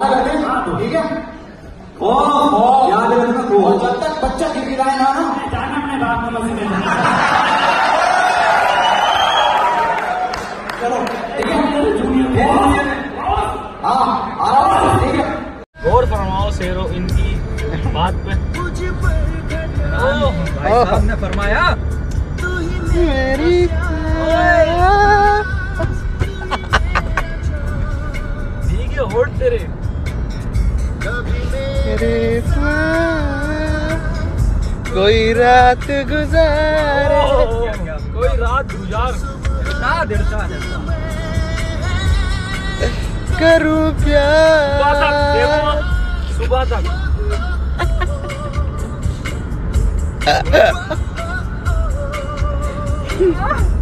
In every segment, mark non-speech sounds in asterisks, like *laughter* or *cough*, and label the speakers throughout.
Speaker 1: ठीक है। ओ ओ याद रखना को। जब तक बच्चा गिराए ना ना।
Speaker 2: जाना अपने बाप नंबर से कहना
Speaker 1: चलो ठीक है। हाँ आराम ठीक है।
Speaker 2: गौर फरमाओ शेरो इनकी बात पे।
Speaker 3: भाई साहब ने फरमाया
Speaker 4: मेरी
Speaker 2: ठीक है होट तेरे।
Speaker 4: मेरे कोई रात गुजारे
Speaker 2: कोई रात गुजार?
Speaker 3: दिलसा दिलसा
Speaker 2: सुबह तक
Speaker 4: प्यार
Speaker 2: सुबह तक। *laughs*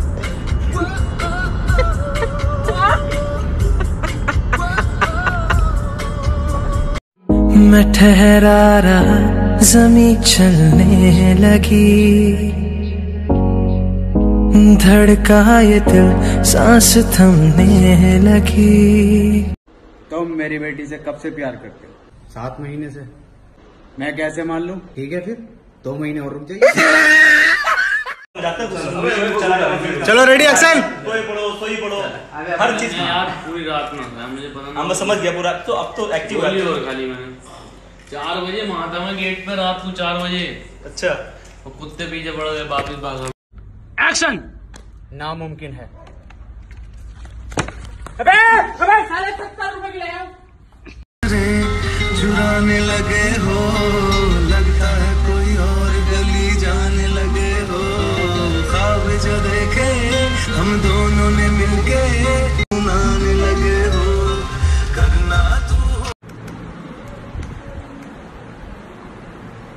Speaker 4: मैं ठहरा रहा जमी चलने लगी। धड़का ये दिल सांस थमने लगी।
Speaker 5: तुम मेरी बेटी से कब से प्यार करते हो?
Speaker 1: सात महीने से।
Speaker 5: मैं कैसे मान लूँ?
Speaker 1: ठीक है फिर दो महीने और रुक जाइए।
Speaker 6: चलो रेडी एक्शन
Speaker 7: सोई पड़ो सोई पड़ो। हर चीज़
Speaker 2: यार पूरी रात में मुझे पता
Speaker 7: हाँ मैं समझ गया पूरा। तो अब तो एक्टिव है।
Speaker 2: और खाली मैंने। चार बजे था गेट पे रात को चार बजे।
Speaker 7: अच्छा।
Speaker 2: और कुत्ते पीछे पड़ गए वापिस भागा एक्शन
Speaker 3: नामुमकिन है।
Speaker 4: अबे अबे साले सत्तर रुपए की लाया चुराने लगे हो लगता है कोई और गली जाने लगे हो। ख्वाब जो देखे हम दोनों ने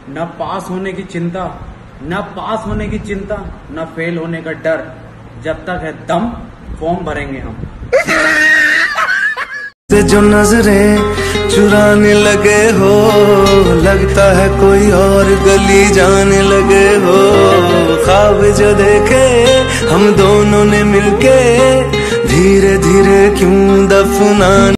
Speaker 5: न पास होने की चिंता, न पास होने की चिंता, न फेल होने का डर। जब तक है दम, फॉर्म भरेंगे हम।
Speaker 4: जो नज़रें चुराने लगे हो, लगता है कोई और गली जाने लगे हो। ख्वाब जो देखे हम दोनों ने मिलके धीरे धीरे क्यों दफना